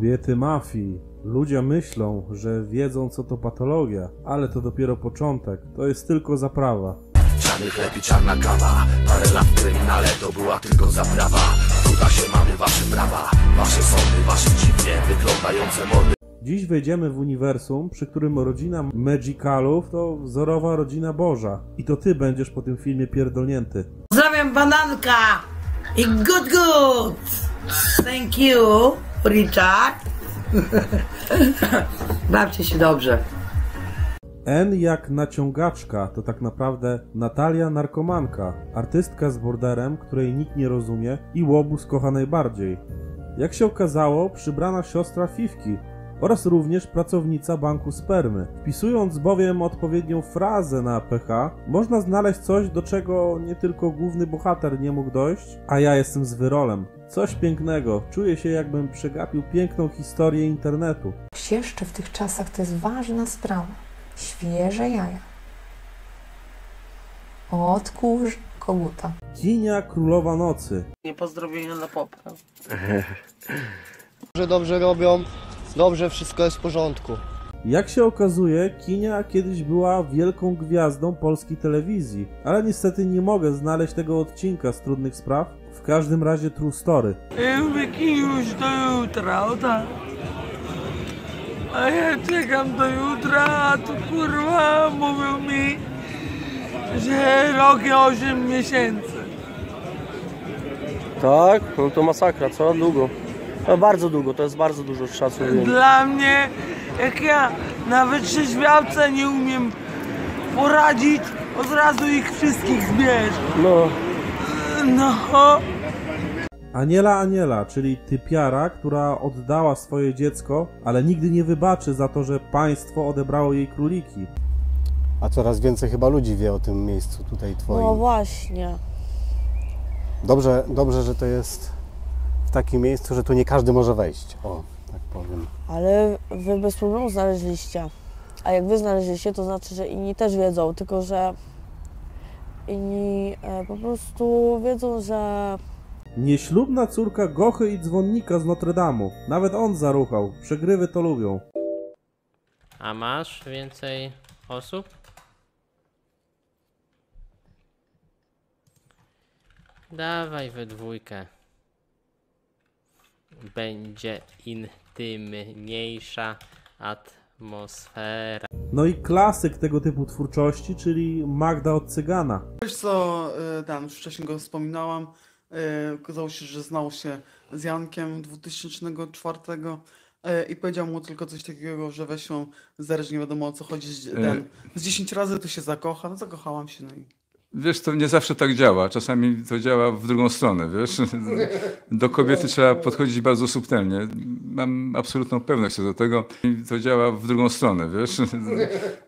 Kobiety mafii. Ludzie myślą, że wiedzą co to patologia, ale to dopiero początek. To jest tylko zaprawa. Czarny chleb i czarna kawa Parę lat w kryminale to była tylko zaprawa Tutaj się mamy wasze prawa Wasze sądy, wasze dziwnie wyglądające mordy Dziś wejdziemy w uniwersum, przy którym rodzina Magicalów to wzorowa rodzina Boża. I to ty będziesz po tym filmie pierdolnięty. Pozdrawiam bananka i good good. Thank you, Richard. Bawcie się dobrze. N jak naciągaczka to tak naprawdę Natalia narkomanka, artystka z borderem, której nikt nie rozumie i łobuz kocha najbardziej. Jak się okazało, przybrana siostra Fifki oraz również pracownica banku spermy. Wpisując bowiem odpowiednią frazę na PH, można znaleźć coś, do czego nie tylko główny bohater nie mógł dojść, a ja jestem z wyrolem. Coś pięknego, czuję się jakbym przegapił piękną historię internetu. Jeszcze w tych czasach to jest ważna sprawa. Świeże jaja. Odkurz koguta. Kinia Królowa Nocy. Nie pozdrowienia na popkę. Dobrze, dobrze robią, dobrze, wszystko jest w porządku. Jak się okazuje, Kinia kiedyś była wielką gwiazdą polskiej telewizji, ale niestety nie mogę znaleźć tego odcinka z trudnych spraw. W każdym razie true story. Wyki już do jutra, o tak. A ja czekam do jutra, a tu kurwa mówią mi, że rok i 8 miesięcy. Tak? No to masakra, co? Długo. No bardzo długo, to jest bardzo dużo czasu. Dla mnie, jak ja na wytrzeźwiałce nie umiem poradzić, od razu ich wszystkich zbierz. No, No, Aniela Aniela, czyli typiara, która oddała swoje dziecko, ale nigdy nie wybaczy za to, że państwo odebrało jej króliki. A coraz więcej chyba ludzi wie o tym miejscu tutaj twoim. No właśnie. Dobrze, dobrze, że to jest w takim miejscu, że tu nie każdy może wejść. O, tak powiem. Ale wy bez problemu znaleźliście. A jak wy znaleźliście, to znaczy, że inni też wiedzą, tylko że inni e, po prostu wiedzą, że Nieślubna córka Gochy i dzwonnika z Notre Dame'u. Nawet on zaruchał. Przegrywy to lubią. A masz więcej osób? Dawaj we dwójkę. Będzie intymniejsza atmosfera. No i klasyk tego typu twórczości, czyli Magda od Cygana. Wiesz co, y, tam już wcześniej go wspominałam, y, okazało się, że znał się z Jankiem 2004 y, i powiedział mu tylko coś takiego, że weź ją zerż, nie wiadomo o co chodzi, z- ten, z 10 razy tu się zakocha, no zakochałam się, no i Wiesz, to nie zawsze tak działa. Czasami to działa w drugą stronę, wiesz. Do kobiety trzeba podchodzić bardzo subtelnie. Mam absolutną pewność co do tego. To działa w drugą stronę, wiesz.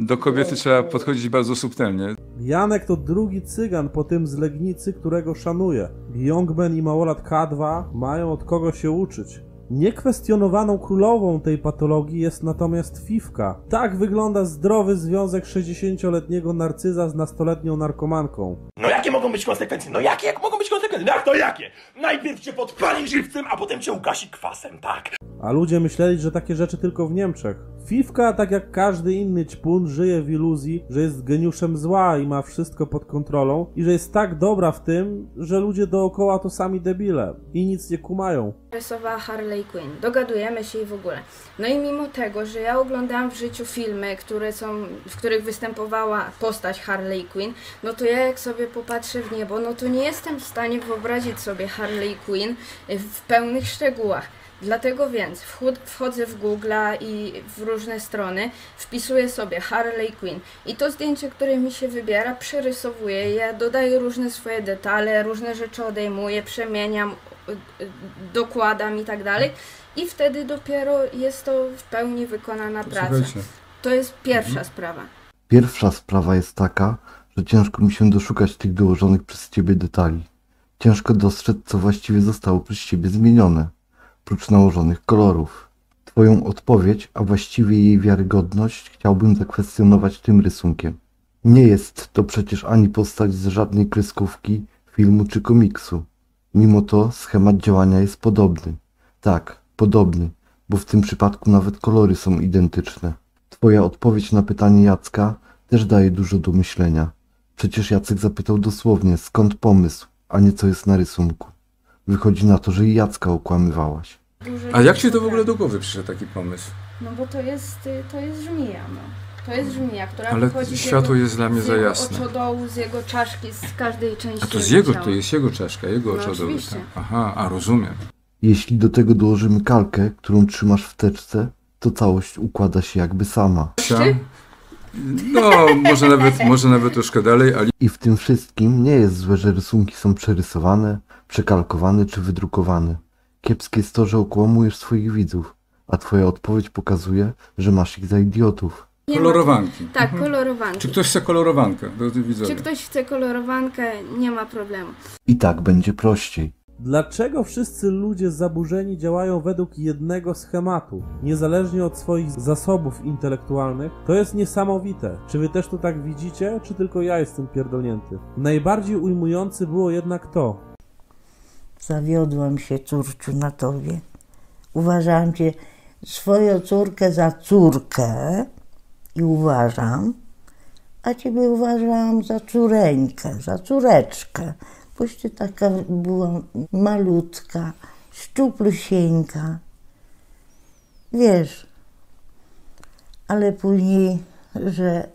Do kobiety trzeba podchodzić bardzo subtelnie. Janek to drugi cygan po tym z Legnicy, którego szanuje. Youngman i małolat K2 mają od kogo się uczyć. Niekwestionowaną królową tej patologii jest natomiast Fifka. Tak wygląda zdrowy związek 60-letniego narcyza z nastoletnią narkomanką. No jakie mogą być konsekwencje? No jakie, jak mogą być konsekwencje? No jak to jakie? Najpierw cię podpali żywcem, a potem cię ugasi kwasem, tak? A ludzie myśleli, że takie rzeczy tylko w Niemczech. Fifka, tak jak każdy inny ćpun, żyje w iluzji, że jest geniuszem zła i ma wszystko pod kontrolą i że jest tak dobra w tym, że ludzie dookoła to sami debile i nic nie kumają. rysowała Harley Quinn. Dogadujemy się i w ogóle. No i mimo tego, że ja oglądałam w życiu filmy, które są, w których występowała postać Harley Quinn, no to ja jak sobie popatrzę w niebo, no to nie jestem w stanie wyobrazić sobie Harley Quinn w pełnych szczegółach. Dlatego więc wchodzę w Google'a i w różne strony, wpisuję sobie Harley Quinn i to zdjęcie, które mi się wybiera, przerysowuję, ja dodaję różne swoje detale, różne rzeczy odejmuję, przemieniam, y, y, dokładam i tak dalej i wtedy dopiero jest to w pełni wykonana praca. To jest pierwsza sprawa. Pierwsza sprawa jest taka, że ciężko mi się doszukać tych dołożonych przez ciebie detali. Ciężko dostrzec, co właściwie zostało przez ciebie zmienione, prócz nałożonych kolorów. Twoją odpowiedź, a właściwie jej wiarygodność, chciałbym zakwestionować tym rysunkiem. Nie jest to przecież ani postać z żadnej kreskówki, filmu czy komiksu. Mimo to schemat działania jest podobny. Tak, podobny. bo w tym przypadku nawet kolory są identyczne. Twoja odpowiedź na pytanie Jacka też daje dużo do myślenia. Przecież Jacek zapytał dosłownie, skąd pomysł, a nie co jest na rysunku. Wychodzi na to, że i Jacka okłamywałaś. A jak ci to w ogóle do głowy przyszedł taki pomysł? No bo to jest, y, to jest żmija, no. To jest żmija, która Ale wychodzi z światło jego, jest dla mnie z za jego jasne. oczodołu, z jego czaszki, z każdej części A to z jego jego, ciała. to jest jego czaszka, jego No oczywiście. Tak. Aha, a rozumiem. Jeśli do tego dołożymy kalkę, którą trzymasz w teczce, to całość układa się jakby sama. Sia? No, może nawet, może nawet troszkę dalej, ale I w tym wszystkim nie jest złe, że rysunki są przerysowane, przekalkowane czy wydrukowane. Kiepskie jest to, że okłamujesz swoich widzów, a twoja odpowiedź pokazuje, że masz ich za idiotów. Nie ma- kolorowanki. Tak, Mhm. kolorowanki. Czy ktoś chce kolorowankę? Czy ktoś chce kolorowankę, nie ma problemu. I tak będzie prościej. Dlaczego wszyscy ludzie zaburzeni działają według jednego schematu, niezależnie od swoich zasobów intelektualnych? To jest niesamowite. Czy wy też to tak widzicie, czy tylko ja jestem pierdolnięty? Najbardziej ujmujący było jednak to. Zawiodłam się, córciu, na tobie. Uważałam cię, swoją córkę za córkę i uważam, a ciebie uważałam za córeńkę, za córeczkę. Ty taka była malutka, szczuplusieńka. Wiesz, ale później, że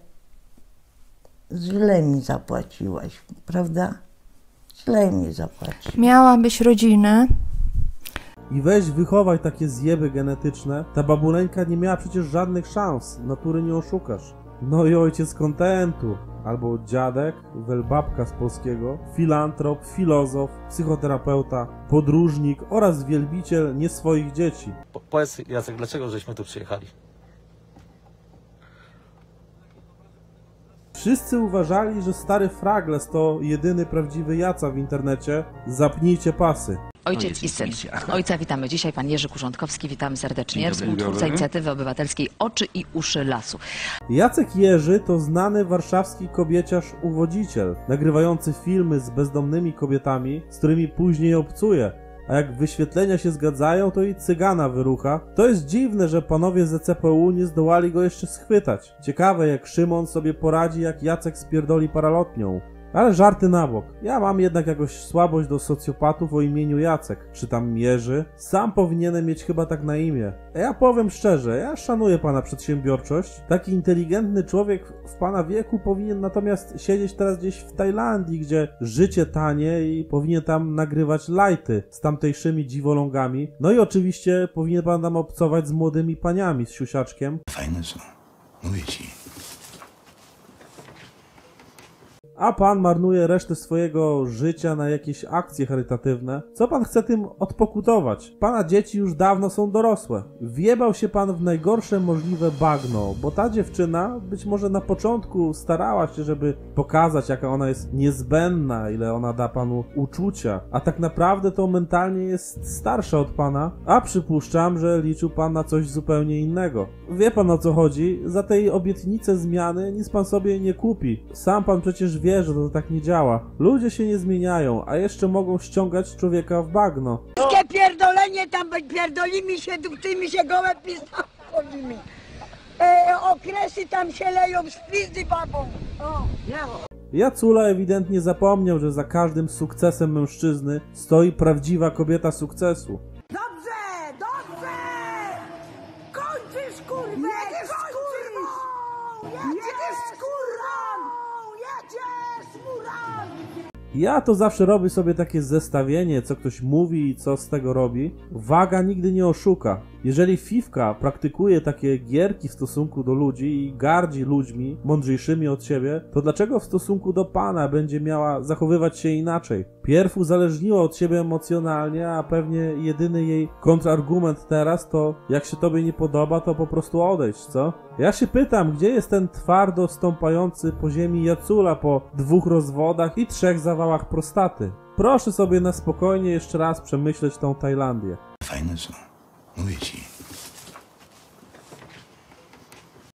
źle mi zapłaciłaś, prawda? Źle mi zapłaciłaś. Miałabyś rodzinę, I weź wychowaj takie zjeby genetyczne. Ta babuleńka nie miała przecież żadnych szans. Natury nie oszukasz. No i ojciec kontentu. Albo dziadek, welbabka z polskiego, filantrop, filozof, psychoterapeuta, podróżnik oraz wielbiciel nie swoich dzieci. Po, powiedz Jacek, dlaczego żeśmy tu przyjechali? Wszyscy uważali, że stary Fragles to jedyny prawdziwy jaca w internecie. Zapnijcie pasy. Ojciec i syn. Ojca witamy dzisiaj, pan Jerzy Kurządkowski, witamy serdecznie, współtwórca inicjatywy obywatelskiej Oczy i Uszy Lasu. Jacek Jerzy to znany warszawski kobieciarz uwodziciel, nagrywający filmy z bezdomnymi kobietami, z którymi później obcuje. A jak wyświetlenia się zgadzają, to i cygana wyrucha. To jest dziwne, że panowie z ECPU nie zdołali go jeszcze schwytać. Ciekawe jak Szymon sobie poradzi, jak Jacek spierdoli paralotnią. Ale żarty na bok. Ja mam jednak jakoś słabość do socjopatów o imieniu Jacek, czy tam Jerzy. Sam powinienem mieć chyba tak na imię. Ja powiem szczerze, ja szanuję pana przedsiębiorczość. Taki inteligentny człowiek w pana wieku powinien natomiast siedzieć teraz gdzieś w Tajlandii, gdzie życie tanie i powinien tam nagrywać lajty z tamtejszymi dziwolągami. No i oczywiście powinien pan tam obcować z młodymi paniami z siusiaczkiem. Fajne są. Mówię ci. A pan marnuje resztę swojego życia na jakieś akcje charytatywne, co pan chce tym odpokutować? Pana dzieci już dawno są dorosłe. Wjebał się pan w najgorsze możliwe bagno, bo ta dziewczyna być może na początku starała się, żeby pokazać, jaka ona jest niezbędna, ile ona da panu uczucia, a tak naprawdę to mentalnie jest starsza od pana, a przypuszczam, że liczył pan na coś zupełnie innego. Wie pan o co chodzi? Za tej obietnicę zmiany nic pan sobie nie kupi. Sam pan przecież wie, że to tak nie działa. Ludzie się nie zmieniają, a jeszcze mogą ściągać człowieka w bagno. Wszystkie pierdolenie tam pierdolimy się, dupcymi się gołe chodzimy. E, okresy tam się leją z pizdy babą. O, ja. Jacula ewidentnie zapomniał, że za każdym sukcesem mężczyzny stoi prawdziwa kobieta sukcesu. Ja to zawsze robię sobie takie zestawienie, co ktoś mówi i co z tego robi. Waga nigdy nie oszuka. Jeżeli Fifka praktykuje takie gierki w stosunku do ludzi i gardzi ludźmi mądrzejszymi od siebie, to dlaczego w stosunku do pana będzie miała zachowywać się inaczej? Pierw uzależniła od siebie emocjonalnie, a pewnie jedyny jej kontrargument teraz to jak się tobie nie podoba, to po prostu odejść, co? Ja się pytam, gdzie jest ten twardo stąpający po ziemi Jacula po dwóch rozwodach i trzech zawałach prostaty? Proszę sobie na spokojnie jeszcze raz przemyśleć tą Tajlandię. Fajne są. Mówię ci.